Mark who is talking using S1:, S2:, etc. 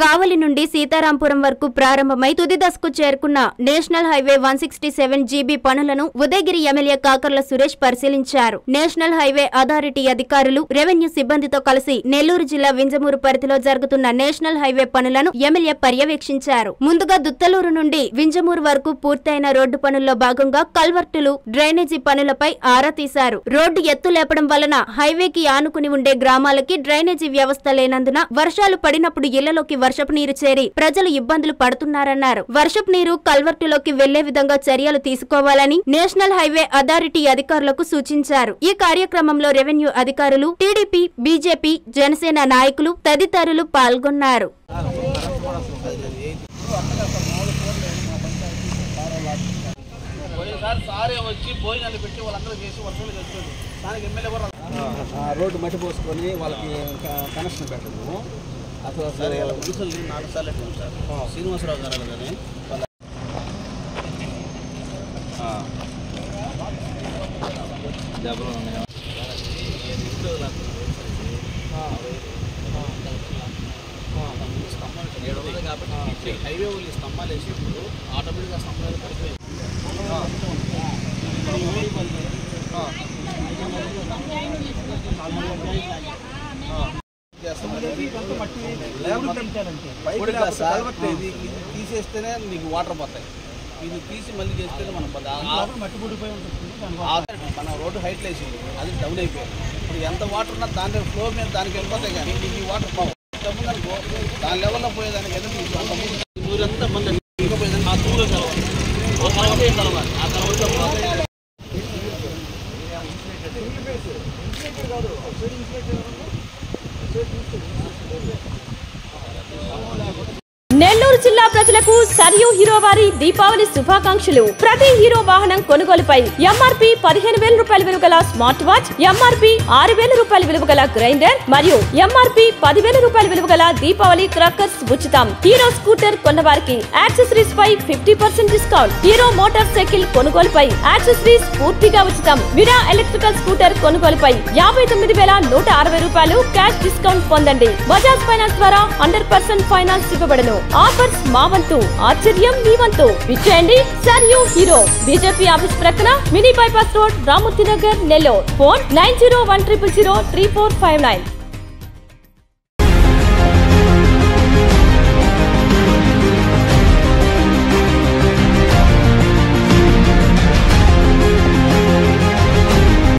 S1: కావలి నుండి సీతారాంపురం వరకు ప్రారంభమై తుది దశకు చేరుకున్న national highway one sixty seven GB పనులను ఉదయగిరి ఎమ్మెల్యే కాకర్ల సురేష్ పరిశీలించారు. నేషనల్ హైవే అథారిటీ అధికారులు రెవెన్యూ సిబ్బందితో కలిసి నెల్లూరు జిల్లా వింజమూరు పరిధిలో జరుగుతున్న నేషనల్ హైవే పనులను ఎమ్మెల్యే పర్యవేక్షించారు. ముందుగా దుత్తలూరు నుండి వింజమూరు వరకు పూర్తయిన రోడ్డు పనుల్లో భాగంగా కల్వర్టులు డ్రైనేజీ పనులపై ఆరా తీశారు. రోడ్డు ఎత్తు లేపడం వలన హైవేకి ఆనుకుని ఉండే గ్రామాలకి డ్రైనేజీ వ్యవస్థ లేనందున వర్షాలు పడినప్పుడు ఇళ్ళలోకి వర్షపు నీరు చేరి ప్రజలు ఇబ్బందులు పడుతున్నారన్నారు. వర్షపు నీరు కల్వర్టులోకి వెళ్ళే విధంగా చర్యలు తీసుకోవాలని నేషనల్ హైవే అథారిటీ అధికారులకు సూచించారు. ఈ కార్యక్రమంలో రెవెన్యూ అధికారులు టీడీపీ బీజేపీ జనసేన నాయకులు తదితరులు పాల్గొన్నారు.
S2: పోయినసారి సారే వచ్చి భోజనాలు పెట్టి వాళ్ళందరూ చేసి వర్షాలు తెచ్చుకోండి దానికి ఎమ్మెల్యే కూడా
S3: ఆ రోడ్డు మట్టి పోసుకొని వాళ్ళకి కనెక్షన్ పెట్టడము. అసలు
S2: సరే గుడిసెలు నాలుగు సార్లు ఎట్లా సార్ శ్రీనివాసరావు గారు కానీ వాళ్ళ దెబ్బలు ఉన్నాయి కాబట్టి హైవే వాళ్ళు స్తంభాలు వేసి ఇప్పుడు ఆటోమేటిక్గా స్తంభాలు పడిపోయింది తీసేస్తేనే మీకు వాటర్ పోతాయి. ఇది తీసి మళ్ళీ చేస్తేనే మనం పద- ఆ- ఆ- మన రోడ్డు హైట్ వేసి అది డౌన్ అయిపోయింది. ఇప్పుడు ఎంత వాటర్ ఉన్నా దాని ఫ్లో మీద దానికి వెళ్ళిపోతాయి కానీ మీకు ఈ వాటర్ పోవు. దాని లెవెల్లో పోయేదానికి అయితే మీకు మళ్ళీ పోయేదానికి ఆ దూరం కలవాలి. ఆ కలవటే
S4: Thank you. ప్రజలకు సరియు హీరో వారి దీపావళి శుభాకాంక్షలు. ప్రతి హీరో వాహనం కొనుగోలుపై ఎంఆర్పి పదిహేను వేల రూపాయల విలువ గల స్మార్ట్ వాచ్ ఎంఆర్పి ఆరు వేల రూపాయల విలువ గల గ్రైండర్ మరియు ఎంఆర్పి పదివేల రూపాయల విలువ గల దీపావళి క్రాకర్స్ ఉచితం. హీరో స్కూటర్ కొన్నవారికి యాక్సెసరీస్ పై fifty percent discount. Hero motor cycle కొనుగోలుపై యాక్సెసరీస్ పూర్తిగా ఉచితం. విరా ఎలక్ట్రికల్ స్కూటర్ కొనుగోలుపై యాభై తొమ్మిది వేల నూట అరవై రూపాయలు క్యాష్ డిస్కౌంట్ పొందండి. బజాజ్ ఫైనాన్స్ ద్వారా హండ్రెడ్ పర్సెంట్ ఫైనాన్స్ ఇవ్వబడను. ఆఫర్స్ మా వంతు ఆశ్చర్యం మీ వంతు విచ్చేయండి sir you Hero. BJP office ప్రక్కన mini bypass road Ramurthy Nagar Nellore. Phone nine zero one triple zero three four five nine.